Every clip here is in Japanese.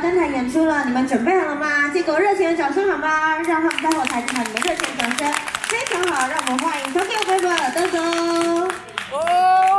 登台演出了，你们准备好了吗？借给我热情的掌声好吗？让他们在后台听到你们热情的掌声，非常好，让我们欢迎 Tokyo Baby 登登。キ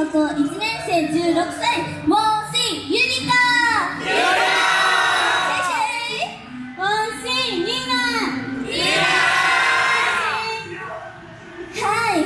高校1年生16歳モーシーユカモーシーニナニナはい。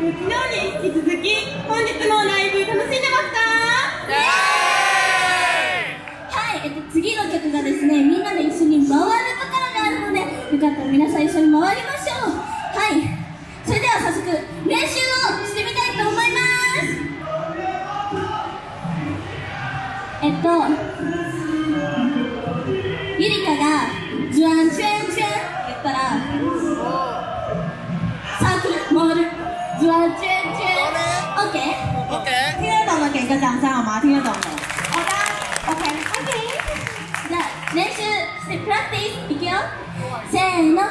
昨日に引き続き本日ライブ楽しんでますか？はい、えっと、次の曲がですねみんなで一緒に回るところがあるのでよかったら皆さん一緒に回りますとゆりかが「じゅわんちゅんちゅん」って言ったらサークルモール「じゅわんちゅんちゅん」OK? OK 听得懂的给个掌声好吗？听得懂的。好的。OK OK。じゃあ練習してプラクティスいくよ。せーの。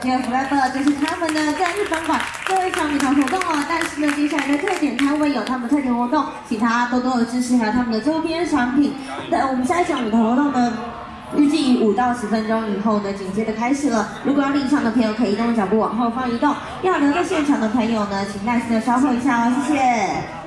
谢谢 Tokyo Forever，这是他们的在日本馆最后一场女团活动哦。但是呢，接下来的特点摊位有他们特点活动，请大家多多的支持，还有他们的周边商品。那我们下一场女团活动呢？预计五到十分钟以后呢，紧接着开始了。如果要立场的朋友，可以移动脚步往后方移动；要留在现场的朋友呢，请耐心的稍后一下哦，谢谢。